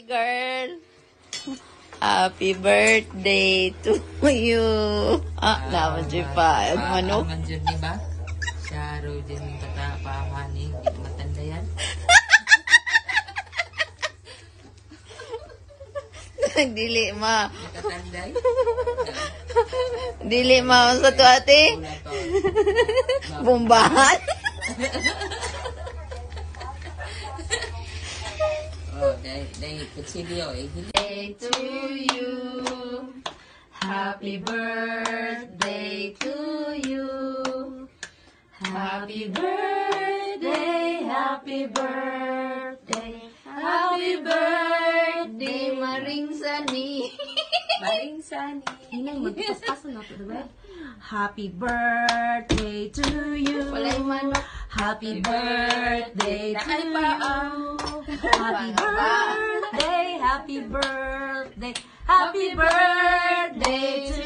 Girl, happy birthday to you. Ah, naman si pa. Ang manok. Man dyan, di ba? Siya dyan eh. Hindi ko matanda yan. Dili ma. Nakatanday. Dili ma. Sa to ate. Bumbahan. Kutsilyo eh. Hindi. Birthday to you. Happy birthday to you. Happy birthday, happy birthday, happy birthday, Maring Sani. Maring sani. Hinay, magpaspasan na ito, diba? Happy birthday to you. Happy birthday to Ay, you. Happy birthday, happy birthday, happy birthday to